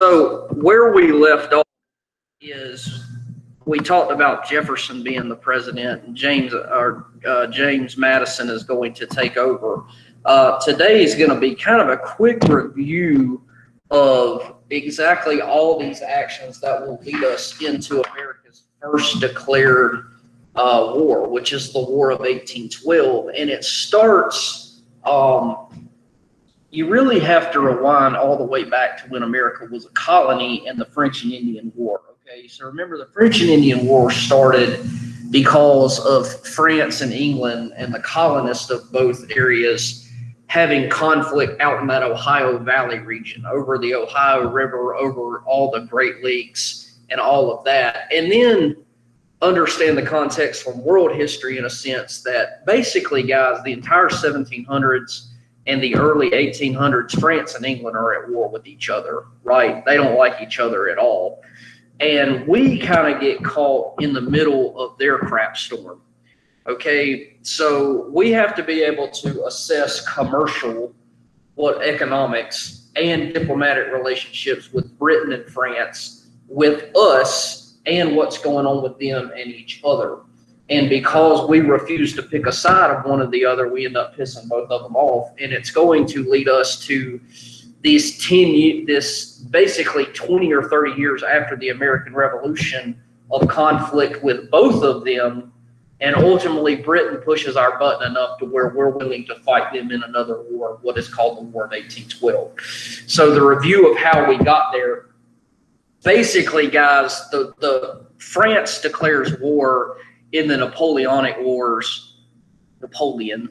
So where we left off is we talked about Jefferson being the president and James or uh, James Madison is going to take over. Uh, today is going to be kind of a quick review of exactly all these actions that will lead us into America's first declared uh, war, which is the War of 1812, and it starts. Um, you really have to rewind all the way back to when America was a colony and the French and Indian War. Okay, so remember the French and Indian War started because of France and England and the colonists of both areas having conflict out in that Ohio Valley region over the Ohio River, over all the Great Lakes and all of that. And then understand the context from world history in a sense that basically, guys, the entire 1700s and the early 1800s, France and England are at war with each other, right? They don't like each other at all. And we kind of get caught in the middle of their crap storm. Okay, so we have to be able to assess commercial, what economics and diplomatic relationships with Britain and France, with us, and what's going on with them and each other. And because we refuse to pick a side of one or the other, we end up pissing both of them off. And it's going to lead us to these 10 this basically 20 or 30 years after the American Revolution of conflict with both of them. And ultimately, Britain pushes our button enough to where we're willing to fight them in another war, what is called the War of 1812. So, the review of how we got there basically, guys, the, the France declares war in the Napoleonic Wars, Napoleon,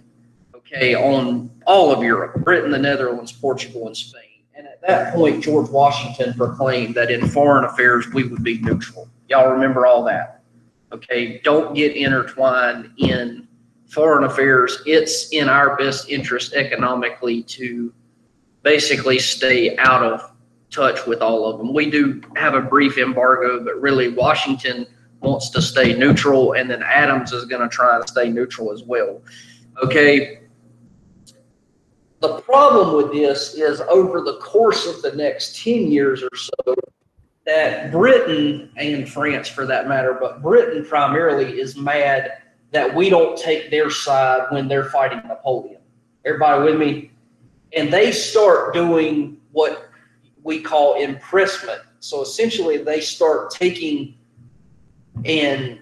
okay, on all of Europe, Britain, the Netherlands, Portugal, and Spain. And at that point, George Washington proclaimed that in foreign affairs, we would be neutral. Y'all remember all that. Okay, don't get intertwined in foreign affairs. It's in our best interest economically to basically stay out of touch with all of them. We do have a brief embargo, but really, Washington wants to stay neutral, and then Adams is going to try and stay neutral as well. Okay. The problem with this is over the course of the next 10 years or so, that Britain and France for that matter, but Britain primarily is mad that we don't take their side when they're fighting Napoleon. Everybody with me? And they start doing what we call impressment. So essentially, they start taking and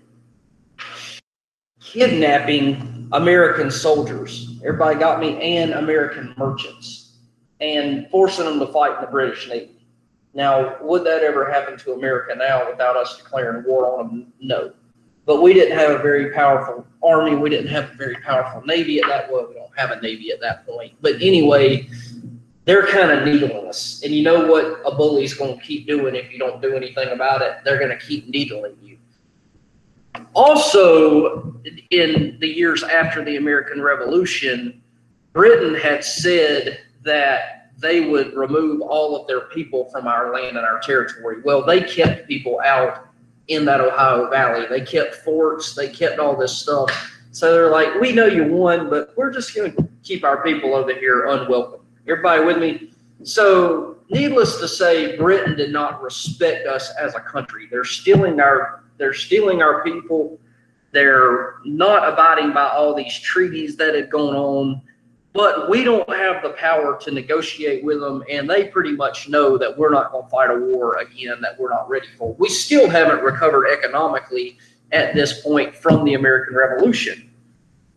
kidnapping American soldiers. Everybody got me? And American merchants and forcing them to fight in the British Navy. Now, would that ever happen to America now without us declaring war on them? No. But we didn't have a very powerful army. We didn't have a very powerful navy at that point. We don't have a navy at that point. But anyway, they're kind of needling us. And you know what a bully's going to keep doing if you don't do anything about it? They're going to keep needling you. Also, in the years after the American Revolution, Britain had said that they would remove all of their people from our land and our territory. Well, they kept people out in that Ohio Valley. They kept forts, they kept all this stuff. So they're like, we know you won, but we're just going to keep our people over here unwelcome. Everybody with me? So, needless to say, Britain did not respect us as a country. They're stealing our they're stealing our people. They're not abiding by all these treaties that have gone on. But we don't have the power to negotiate with them, and they pretty much know that we're not going to fight a war again that we're not ready for. We still haven't recovered economically at this point from the American Revolution.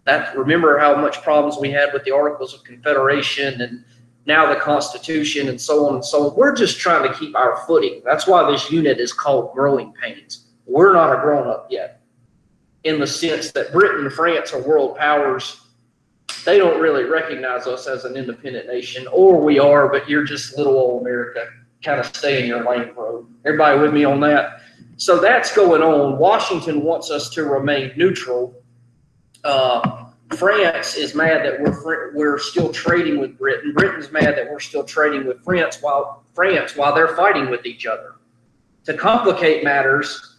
That remember how much problems we had with the Articles of Confederation and now the Constitution and so on and so on. We're just trying to keep our footing. That's why this unit is called Growing Pains we're not a grown up yet in the sense that Britain and France are world powers. They don't really recognize us as an independent nation, or we are, but you're just little old America. Kind of stay in your lane, bro. Everybody with me on that? So that's going on. Washington wants us to remain neutral. Uh, France is mad that we're we're still trading with Britain. Britain's mad that we're still trading with France while France while they're fighting with each other. To complicate matters,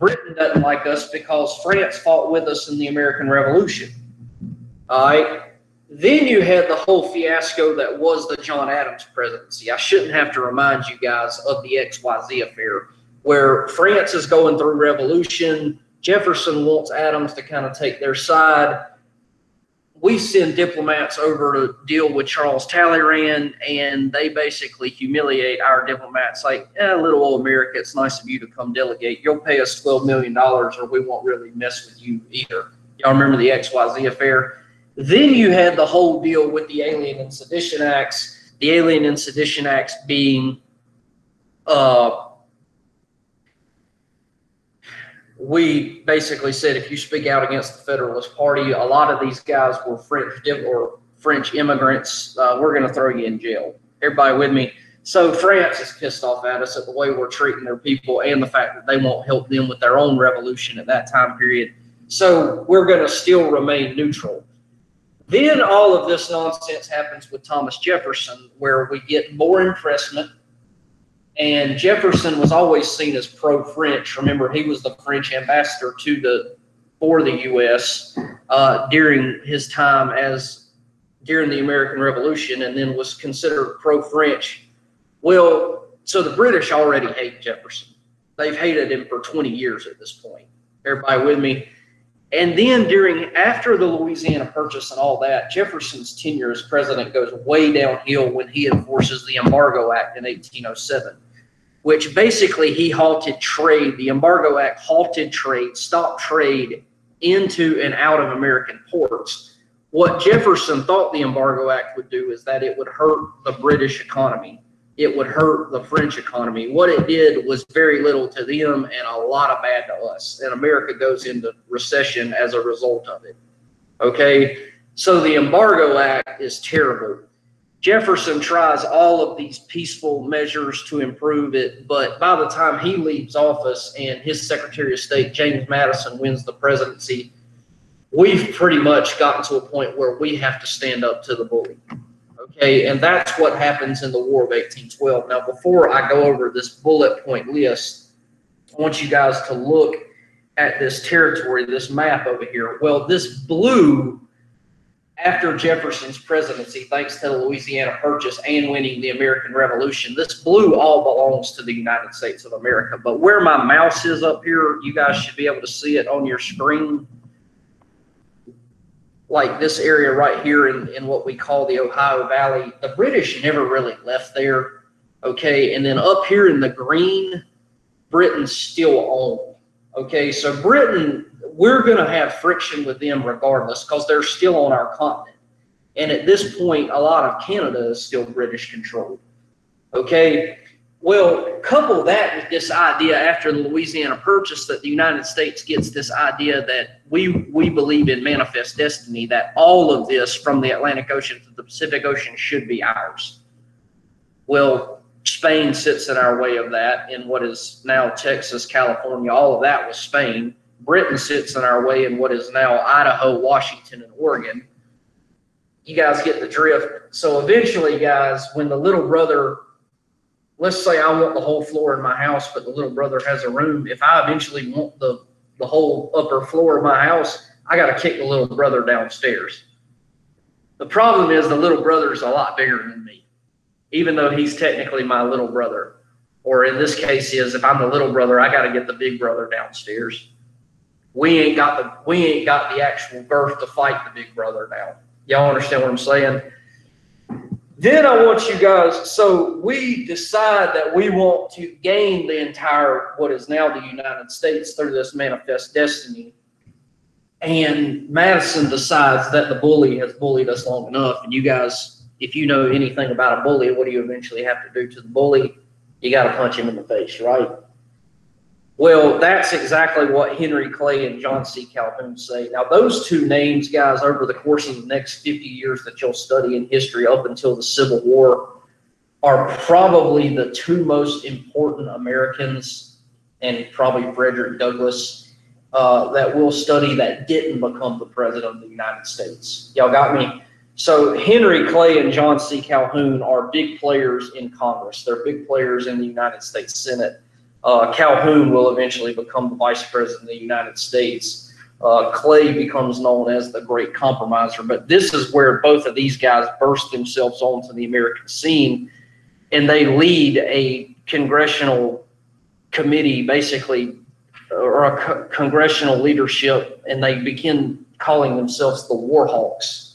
Britain doesn't like us because France fought with us in the American Revolution. All right. Then you had the whole fiasco that was the John Adams presidency. I shouldn't have to remind you guys of the XYZ affair, where France is going through revolution. Jefferson wants Adams to kind of take their side. We send diplomats over to deal with Charles Talleyrand, and they basically humiliate our diplomats. Like, eh, little old America, it's nice of you to come delegate. You'll pay us $12 million, or we won't really mess with you either. Y'all remember the XYZ affair? Then you had the whole deal with the Alien and Sedition Acts, the Alien and Sedition Acts being, uh, we basically said if you speak out against the Federalist Party, a lot of these guys were French or French immigrants. Uh, we're going to throw you in jail. Everybody with me? So France is pissed off at us at the way we're treating their people and the fact that they won't help them with their own revolution at that time period. So we're going to still remain neutral. Then all of this nonsense happens with Thomas Jefferson, where we get more impressment. And Jefferson was always seen as pro-French. Remember, he was the French ambassador to the for the U.S. Uh, during his time as during the American Revolution, and then was considered pro-French. Well, so the British already hate Jefferson. They've hated him for 20 years at this point. Everybody with me? And then during after the Louisiana Purchase and all that, Jefferson's tenure as president goes way downhill when he enforces the Embargo Act in 1807, which basically he halted trade. The Embargo Act halted trade, stopped trade into and out of American ports. What Jefferson thought the Embargo Act would do is that it would hurt the British economy it would hurt the French economy. What it did was very little to them and a lot of bad to us. And America goes into recession as a result of it. Okay, so the Embargo Act is terrible. Jefferson tries all of these peaceful measures to improve it, but by the time he leaves office and his Secretary of State, James Madison, wins the presidency, we've pretty much gotten to a point where we have to stand up to the bully. Okay, and that's what happens in the War of 1812. Now, before I go over this bullet point list, I want you guys to look at this territory, this map over here. Well, this blue, after Jefferson's presidency, thanks to the Louisiana Purchase and winning the American Revolution, this blue all belongs to the United States of America. But where my mouse is up here, you guys should be able to see it on your screen like this area right here in, in what we call the Ohio Valley, the British never really left there. Okay. And then up here in the green, Britain still owned. Okay. So Britain, we're going to have friction with them regardless because they're still on our continent. And at this point, a lot of Canada is still British controlled. Okay. Well, couple that with this idea after the Louisiana Purchase that the United States gets this idea that we we believe in manifest destiny that all of this from the Atlantic Ocean to the Pacific Ocean should be ours. Well, Spain sits in our way of that in what is now Texas, California, all of that was Spain. Britain sits in our way in what is now Idaho, Washington, and Oregon. You guys get the drift. So eventually, guys, when the little brother let's say I want the whole floor in my house, but the little brother has a room. If I eventually want the, the whole upper floor of my house, I got to kick the little brother downstairs. The problem is the little brother is a lot bigger than me, even though he's technically my little brother. Or in this case, is if I'm the little brother, I got to get the big brother downstairs. We ain't got the we ain't got the actual girth to fight the big brother now. Y'all understand what I'm saying? Then I want you guys, so we decide that we want to gain the entire, what is now the United States through this manifest destiny. And Madison decides that the bully has bullied us long enough. And you guys, if you know anything about a bully, what do you eventually have to do to the bully? You got to punch him in the face, right? Well, that's exactly what Henry Clay and John C. Calhoun say. Now, those two names, guys, over the course of the next 50 years that you'll study in history up until the Civil War, are probably the two most important Americans, and probably Frederick Douglass, uh, that we'll study that didn't become the president of the United States. Y'all got me? So, Henry Clay and John C. Calhoun are big players in Congress, they're big players in the United States Senate uh, Calhoun will eventually become the vice president of the United States. Uh, Clay becomes known as the great compromiser, but this is where both of these guys burst themselves onto the American scene and they lead a congressional committee, basically, or a co- congressional leadership, and they begin calling themselves the War Hawks.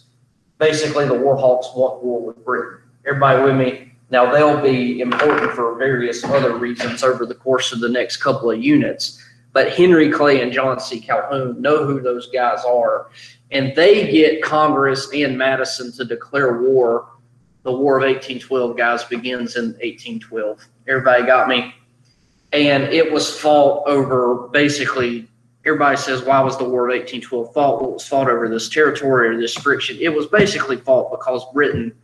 Basically, the War Hawks want war with Britain. Everybody with me? Now, they'll be important for various other reasons over the course of the next couple of units. But Henry Clay and John C. Calhoun know who those guys are, and they get Congress and Madison to declare war. The War of 1812, guys, begins in 1812. Everybody got me? And it was fought over basically, everybody says, why was the War of 1812 fought? It was fought over this territory or this friction. It was basically fought because Britain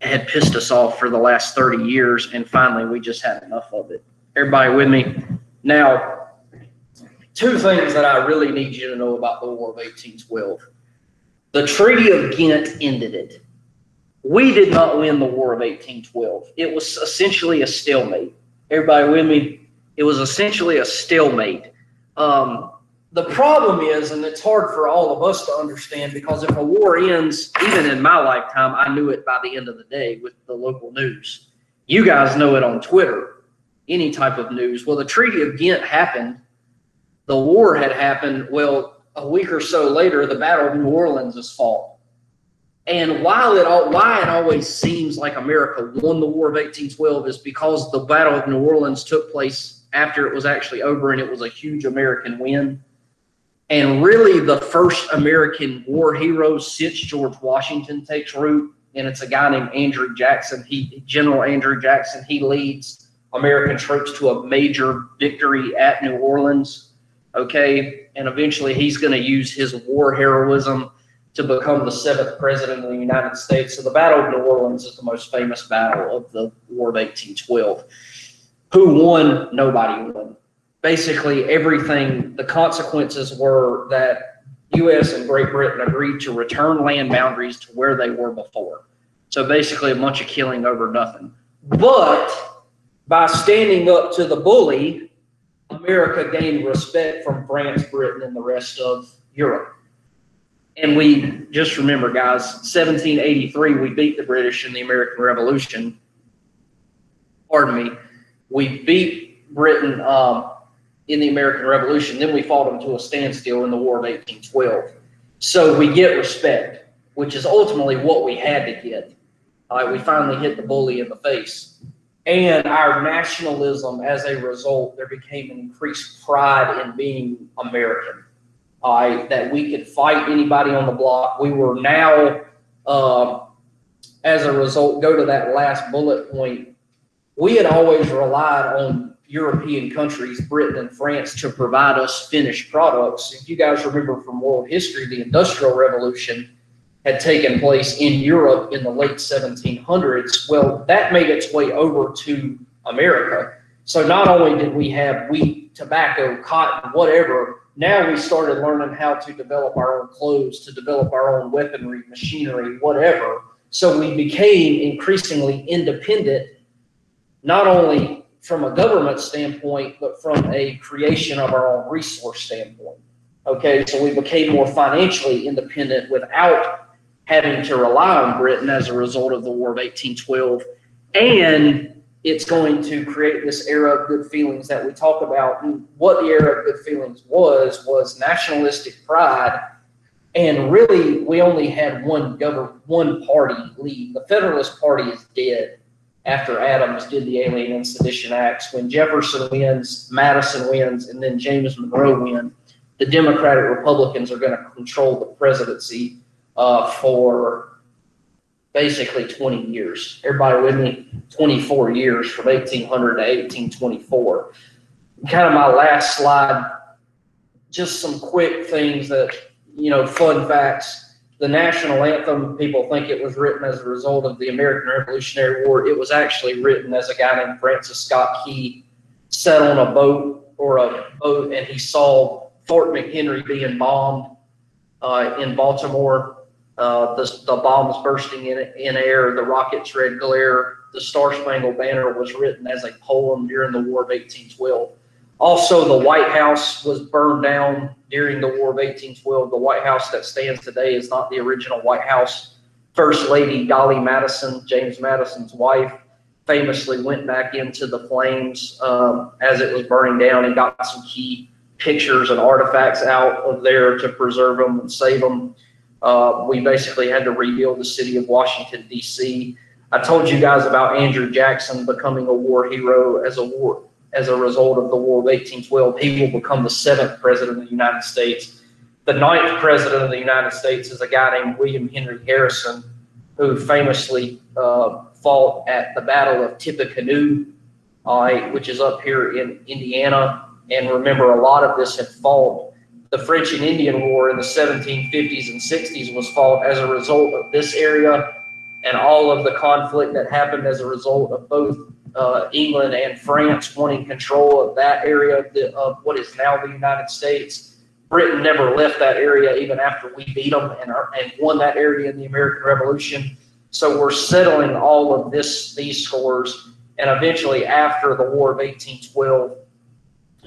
had pissed us off for the last 30 years, and finally we just had enough of it. Everybody with me? Now, two things that I really need you to know about the War of 1812. The Treaty of Ghent ended it. We did not win the War of 1812. It was essentially a stalemate. Everybody with me? It was essentially a stalemate. Um, the problem is, and it's hard for all of us to understand because if a war ends, even in my lifetime, I knew it by the end of the day with the local news. You guys know it on Twitter, any type of news. Well, the Treaty of Ghent happened. The war had happened. Well, a week or so later, the Battle of New Orleans is fought. And while it all, why it always seems like America won the War of 1812 is because the Battle of New Orleans took place after it was actually over and it was a huge American win. And really, the first American war hero since George Washington takes root, and it's a guy named Andrew Jackson. He, General Andrew Jackson, he leads American troops to a major victory at New Orleans. Okay, and eventually he's going to use his war heroism to become the seventh president of the United States. So the Battle of New Orleans is the most famous battle of the War of 1812. Who won? Nobody won. Basically, everything, the consequences were that U.S. and Great Britain agreed to return land boundaries to where they were before. So basically, a bunch of killing over nothing. But by standing up to the bully, America gained respect from France, Britain, and the rest of Europe. And we just remember, guys, 1783, we beat the British in the American Revolution. Pardon me. We beat Britain um, in the American Revolution. Then we fought them to a standstill in the War of 1812. So we get respect, which is ultimately what we had to get. Right, we finally hit the bully in the face. And our nationalism, as a result, there became an increased pride in being American uh, that we could fight anybody on the block. We were now, uh, as a result, go to that last bullet point. We had always relied on European countries, Britain and France, to provide us finished products. If you guys remember from world history, the Industrial Revolution had taken place in Europe in the late 1700s. Well, that made its way over to America. So not only did we have wheat, tobacco, cotton, whatever, now we started learning how to develop our own clothes, to develop our own weaponry, machinery, whatever. So we became increasingly independent, not only from a government standpoint, but from a creation of our own resource standpoint. Okay, so we became more financially independent without having to rely on Britain as a result of the War of 1812. And it's going to create this era of good feelings that we talk about. And what the era of good feelings was was nationalistic pride, and really we only had one govern one party lead. The Federalist Party is dead after Adams did the Alien and Sedition Acts. When Jefferson wins, Madison wins, and then James Monroe wins, the Democratic Republicans are going to control the presidency uh, for basically 20 years. Everybody with me? 24 years from 1800 to 1824. Kind of my last slide, just some quick things that, you know, fun facts. The national anthem, people think it was written as a result of the American Revolutionary War. It was actually written as a guy named Francis Scott Key sat on a boat or a boat and he saw Fort McHenry being bombed uh, in Baltimore uh, the, the bombs bursting in, in air, the rocket's red glare, the Star Spangled Banner was written as a poem during the War of 1812. Also, the White House was burned down during the War of 1812. The White House that stands today is not the original White House. First Lady Dolley Madison, James Madison's wife, famously went back into the flames um, as it was burning down and got some key pictures and artifacts out of there to preserve them and save them. Uh, we basically had to rebuild the city of Washington, D.C. I told you guys about Andrew Jackson becoming a war hero as a war as a result of the War of 1812. He will become the seventh president of the United States. The ninth president of the United States is a guy named William Henry Harrison, who famously uh, fought at the Battle of Tippecanoe, uh, which is up here in Indiana. And remember, a lot of this had fought. The French and Indian War in the 1750s and 60s was fought as a result of this area and all of the conflict that happened as a result of both uh, England and France wanting control of that area of, the, of what is now the United States. Britain never left that area even after we beat them and, and won that area in the American Revolution. So we're settling all of this these scores, and eventually after the War of 1812,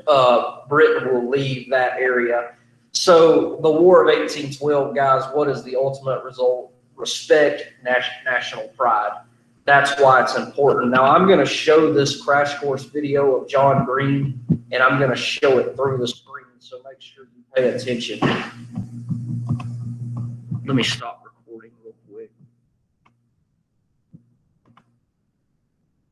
uh, Britain will leave that area. So the War of 1812, guys, what is the ultimate result? Respect, nas- national pride. That's why it's important. Now I'm going to show this crash course video of John Green, and I'm going to show it through the screen. So make sure you pay attention. Let me stop.